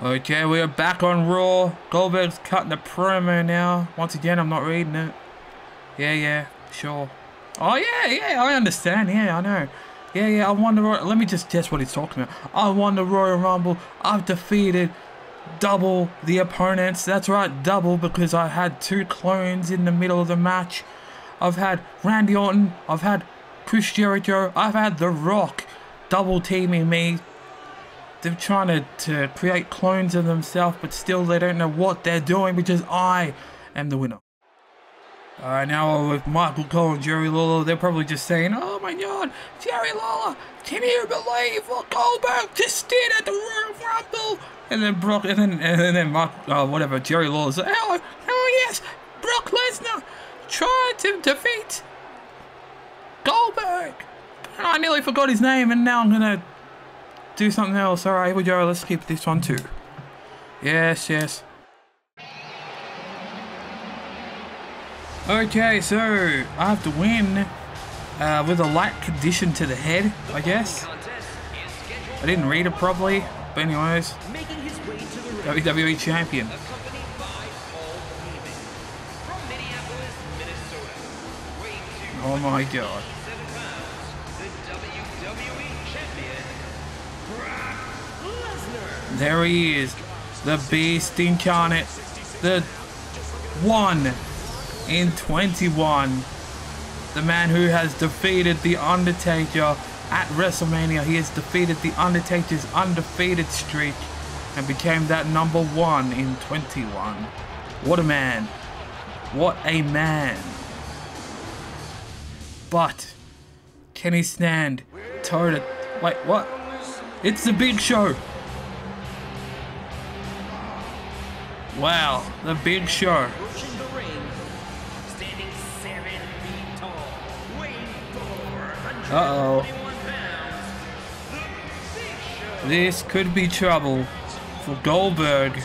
Okay, we are back on Raw. Goldberg's cutting the promo now. Once again, I'm not reading it. Yeah, yeah, sure. Oh, yeah, yeah, I understand. Yeah, I know. Yeah, yeah, I won the Royal... Let me just guess what he's talking about. I won the Royal Rumble. I've defeated double the opponents. That's right, double, because I had two clones in the middle of the match. I've had Randy Orton. I've had Chris Jericho. I've had The Rock double teaming me they're trying to, to create clones of themselves, but still they don't know what they're doing because I am the winner. Alright, now with Michael Cole and Jerry Lawler, they're probably just saying, Oh my god, Jerry Lawler, can you believe what Goldberg just did at the Royal Rumble? And then Brock, and then, and then Mark, uh, whatever, Jerry Lawler said, Oh, oh yes, Brock Lesnar tried to defeat Goldberg. I nearly forgot his name, and now I'm gonna do something else. Alright, we go. Let's keep this one too. Yes, yes. Okay, so I have to win uh, with a light condition to the head, I guess. I didn't read it properly, but anyways, WWE Champion. Oh my god. There he is. The Beast Incarnate. The one in 21. The man who has defeated The Undertaker at WrestleMania. He has defeated The Undertaker's undefeated streak and became that number one in 21. What a man. What a man. But, can he stand toe to... Wait, what? It's the big show. Wow, the big show. Uh-oh. This could be trouble for Goldberg.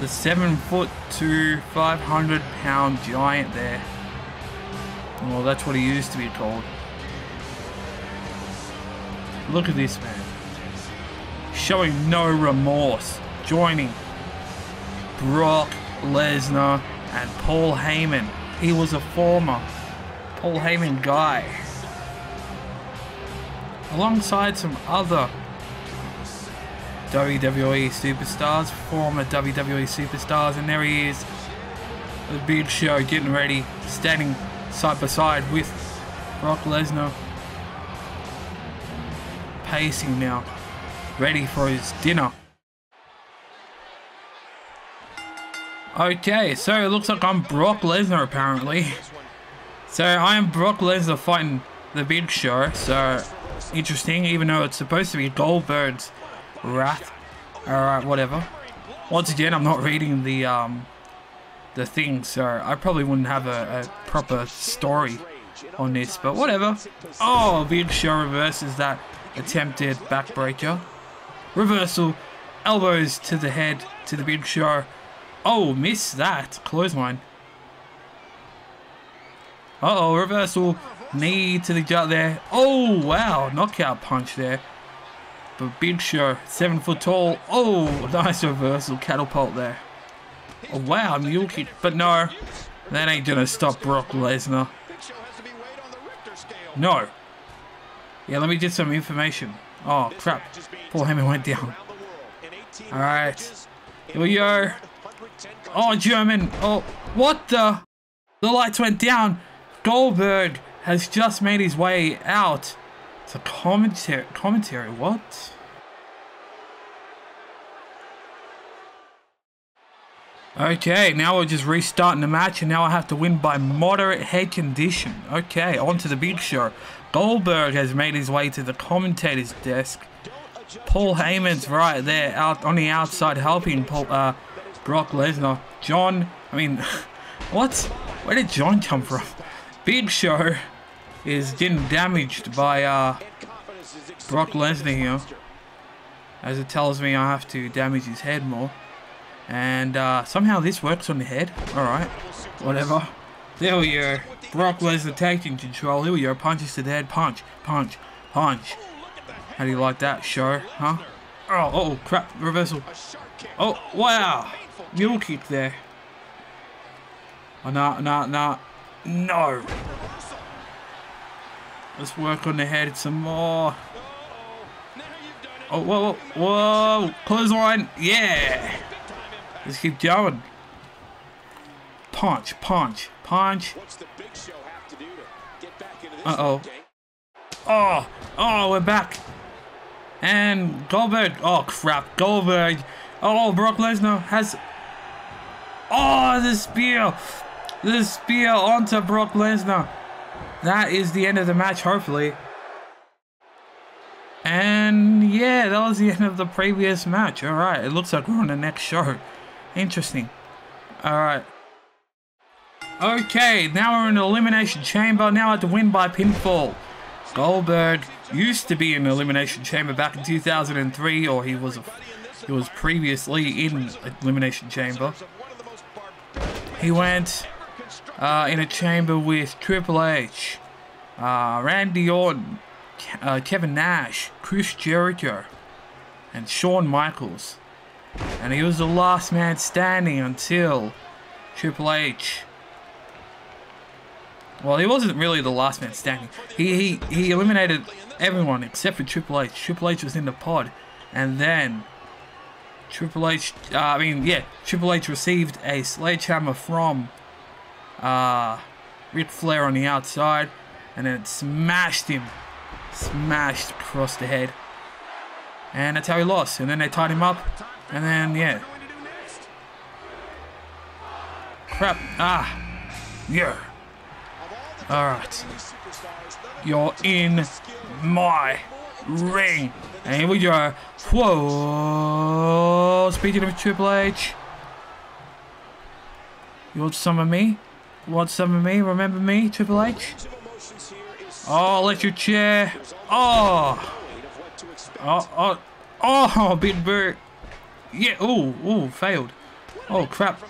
The 7 foot to 500 pound giant there. Well, that's what he used to be called. Look at this man showing no remorse, joining Brock Lesnar and Paul Heyman. He was a former Paul Heyman guy. Alongside some other WWE superstars, former WWE superstars, and there he is, the big show getting ready, standing side by side with Brock Lesnar. Pacing now ready for his dinner. Okay, so it looks like I'm Brock Lesnar apparently. So I am Brock Lesnar fighting the Big Show, so interesting, even though it's supposed to be Goldberg's wrath. Alright, whatever. Once again, I'm not reading the um the thing, so I probably wouldn't have a, a proper story on this, but whatever. Oh, Big Show reverses that attempted backbreaker. Reversal. Elbows to the head, to the big show. Oh, miss that. Clothesline. Uh-oh, reversal. Knee to the gut there. Oh, wow. Knockout punch there. But Big Show, seven foot tall. Oh, nice reversal. Catapult there. Oh, wow, mule kick. But no, that ain't gonna stop Brock Lesnar. No. Yeah, let me get some information. Oh, crap. Paul Heyman went down. Alright. Here we go. Oh, German. Oh, what the? The lights went down. Goldberg has just made his way out. It's a commentary. Commentary, what? Okay, now we're just restarting the match, and now I have to win by moderate head condition. Okay, on to the big show. Goldberg has made his way to the commentator's desk. Paul Heyman's right there, out on the outside, helping Paul, uh, Brock Lesnar. John, I mean, what? Where did John come from? Big Show is getting damaged by uh, Brock Lesnar here. As it tells me I have to damage his head more. And uh, somehow this works on the head. Alright, whatever. There we go. Brock Lesnar taking control. Here we go. Punches to the head. Punch, punch, punch. How do you like that, show? Huh? Oh, oh, crap. Reversal. Oh, wow. Mule kick there. Oh, no, no, no. No. Let's work on the head some more. Oh, whoa, whoa, whoa. Clothesline. Yeah. Let's keep going. Punch, punch, punch. Uh-oh. Oh, oh, we're back. And Goldberg. Oh, crap. Goldberg. Oh, Brock Lesnar has... Oh, the spear. The spear onto Brock Lesnar. That is the end of the match, hopefully. And yeah, that was the end of the previous match. Alright, it looks like we're on the next show. Interesting. Alright. Okay, now we're in the Elimination Chamber. Now I have to win by pinfall. Goldberg used to be in Elimination Chamber back in 2003, or he was he was previously in Elimination Chamber. He went uh, in a chamber with Triple H, uh, Randy Orton, uh, Kevin Nash, Chris Jericho, and Shawn Michaels. And he was the last man standing until Triple H well, he wasn't really the last man standing. He, he, he eliminated everyone except for Triple H. Triple H was in the pod. And then Triple H, uh, I mean, yeah, Triple H received a sledgehammer from uh, Ric Flair on the outside. And then it smashed him. Smashed across the head. And that's how he lost. And then they tied him up. And then, yeah. Crap. Ah. Yeah. Alright. You're in my ring. And here we go. Whoa. Speaking of Triple H. You want some of me? Want some of me? Remember me, Triple H? Oh, electric chair. Oh. Oh, oh. Oh, big bird. Yeah, oh, oh, failed. Oh, crap.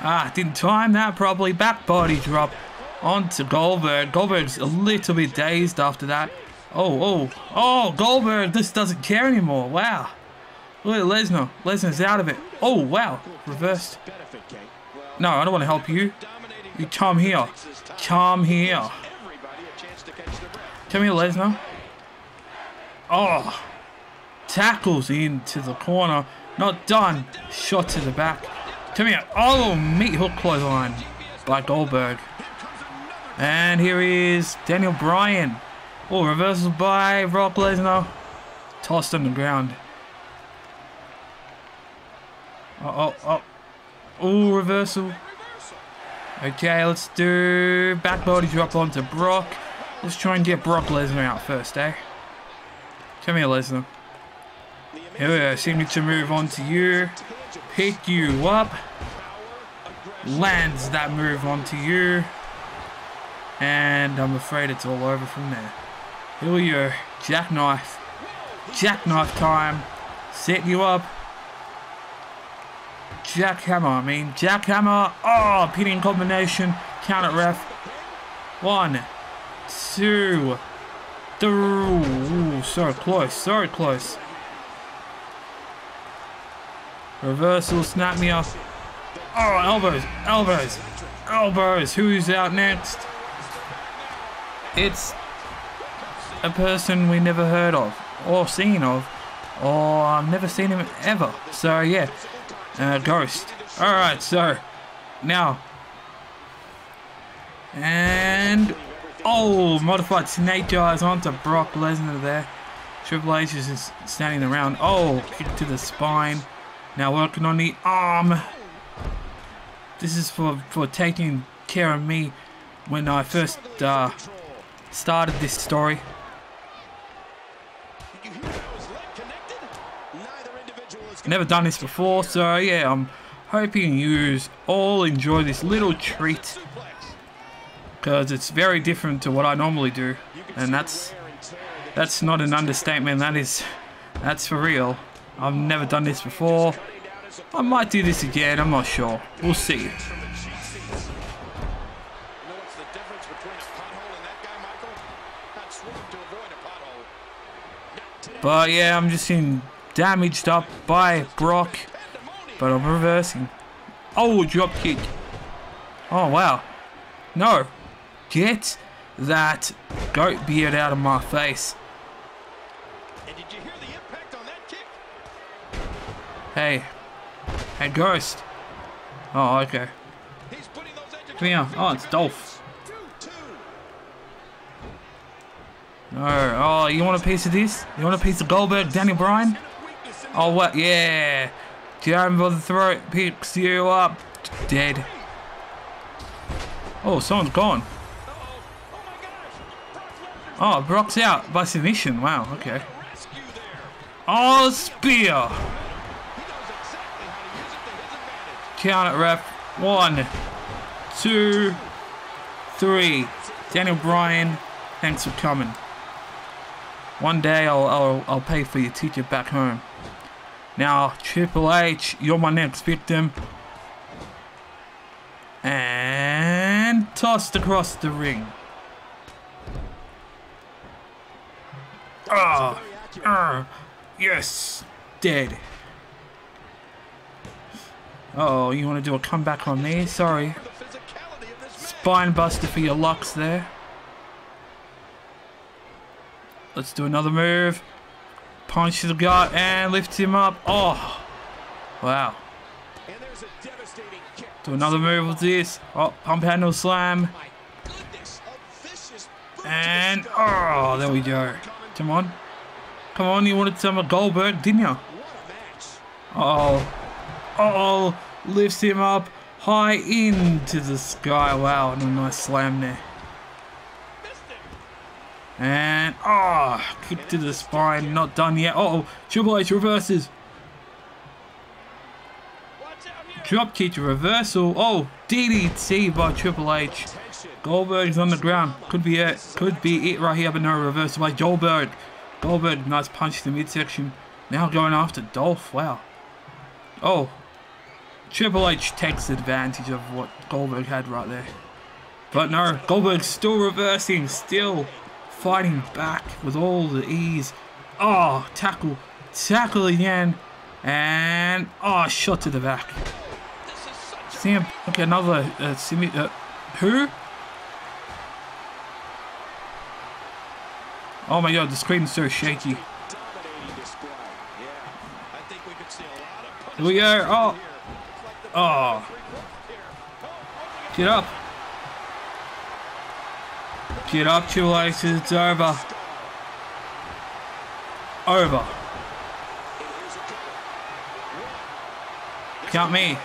Ah, didn't time that probably. Back body drop onto Goldberg. Goldberg's a little bit dazed after that. Oh, oh, oh, Goldberg just doesn't care anymore. Wow. Look at Lesnar. Lesnar's out of it. Oh, wow. Reversed. No, I don't want to help you. You come here. Come here. Come here, Lesnar. Oh. Tackles into the corner. Not done. Shot to the back. Come here. Oh, meat hook clothesline by Goldberg. And here is Daniel Bryan. Oh, reversal by Brock Lesnar. Tossed on the ground. Oh, oh, oh. Oh, reversal. Okay, let's do back body drop onto Brock. Let's try and get Brock Lesnar out first, eh? Come here, Lesnar. Here we go. Signature move onto you pick you up. Lands that move onto you. And I'm afraid it's all over from there. Here we go. Jackknife. Jackknife time. Set you up. Jackhammer, I mean. Jackhammer. Oh, pinning combination. Count it, ref. One. Two. Three. Ooh, so close. So close. Reversal, snap me off. Oh, elbows, elbows, elbows. Who's out next? It's a person we never heard of or seen of or I've never seen him ever. So yeah, uh, Ghost. Alright, so now. And oh, modified snake eyes onto Brock Lesnar there. Triple H is just standing around. Oh, to the spine. Now working on the arm. This is for, for taking care of me when I first uh, started this story. Never done this before, so yeah, I'm hoping you all enjoy this little treat. Because it's very different to what I normally do. And that's that's not an understatement, that is that's for real. I've never done this before. I might do this again, I'm not sure. We'll see. But yeah, I'm just in damaged up by Brock. But I'm reversing. Oh, drop kick. Oh, wow. No. Get that goat beard out of my face. Hey. Hey, Ghost. Oh, okay. Come here. Oh, it's Dolph. No. Oh, you want a piece of this? You want a piece of Goldberg, Danny Bryan? Oh, what? Yeah. Jam for the throat picks you up. Dead. Oh, someone's gone. Oh, Brock's out by submission. Wow, okay. Oh, spear. Count it, ref. One, two, three. Daniel Bryan, thanks for coming. One day I'll, I'll, I'll pay for your ticket back home. Now, Triple H, you're my next victim. And tossed across the ring. Ah, oh, uh, yes, dead. Oh, you want to do a comeback on me? Sorry. Spine buster for your locks there. Let's do another move. Punch to the gut and lift him up. Oh, wow. Do another move with this. Oh, pump handle slam. And, oh, there we go. Come on. Come on, you wanted some Goldberg, didn't you? Uh oh. Uh oh lifts him up high into the sky. Wow, and a nice slam there. And, oh, kick to the spine, not done yet. Uh oh, Triple H reverses. Drop kick reversal. Oh, DDT by Triple H. Goldberg's on the ground. Could be it. Could be it right here, but no reversal by Goldberg. Goldberg, nice punch to the midsection. Now going after Dolph. Wow. Oh, Triple H takes advantage of what Goldberg had right there. But no, Goldberg's still reversing, still fighting back with all the ease. Oh, tackle, tackle again, and oh, shot to the back. Sam, okay, another uh, semi, uh, who? Oh my god, the screen's so shaky. Here we go. Oh. Oh. Get up. Get up, Triple H. It's over. Over. Count me.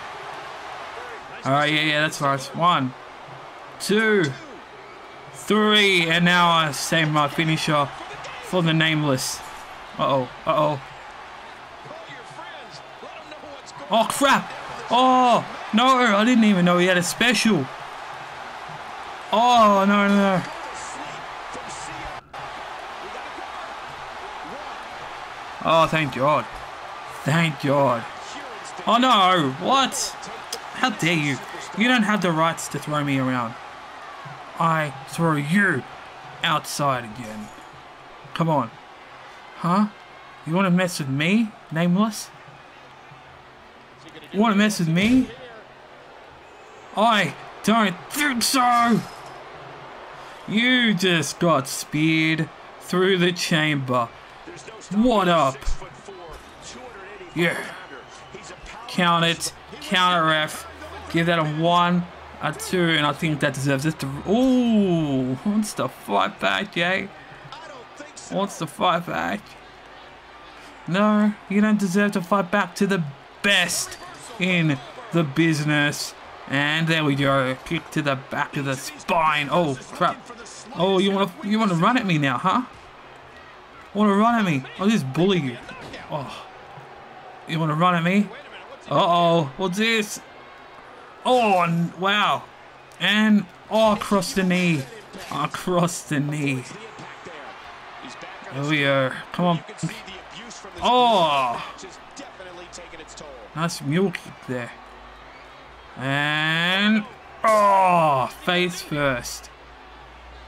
Alright, yeah, yeah, that's right. One, two, three, and now I save my finisher for the nameless. Uh-oh, uh-oh. Oh, crap! Oh, no, I didn't even know he had a special. Oh, no, no, no. Oh, thank God. Thank God. Oh, no. What? How dare you? You don't have the rights to throw me around. I throw you outside again. Come on. Huh? You want to mess with me, Nameless? Want to mess with me? I don't think so! You just got speared through the chamber. What up? Yeah. Count it. Counter ref. Give that a one, a two, and I think that deserves it. Ooh, wants the fight back, Jay? Wants the fight back? No, you don't deserve to fight back to the best in the business. And there we go. Kick to the back of the spine. Oh crap. Oh, you wanna you wanna run at me now, huh? Wanna run at me? I'll just bully you. Oh. You wanna run at me? Uh-oh. What's this? Oh wow. And oh across the knee. Across the knee. There we are. Come on. Oh! Nice mule kick there. And... Oh! Face first.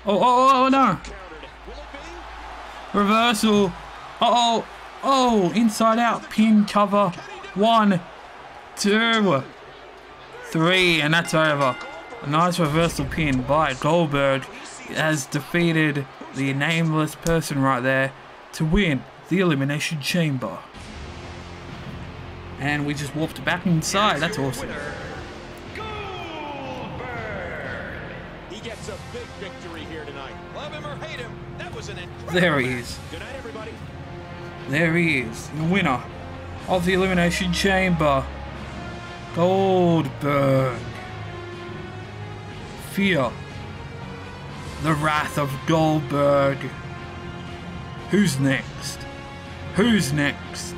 Oh, oh, oh, oh no! Reversal! Uh-oh. Oh, inside out. Pin cover. One, two, three, and that's over. A nice reversal pin by Goldberg has defeated the nameless person right there to win the Elimination Chamber. And we just warped back inside. That's awesome. He gets a big victory here tonight. Love him or hate him, that was an incredible There he is. Good night, everybody. There he is, the winner of the Elimination Chamber. Goldberg. Fear. The Wrath of Goldberg. Who's next? Who's next?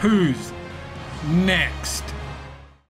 Who's next?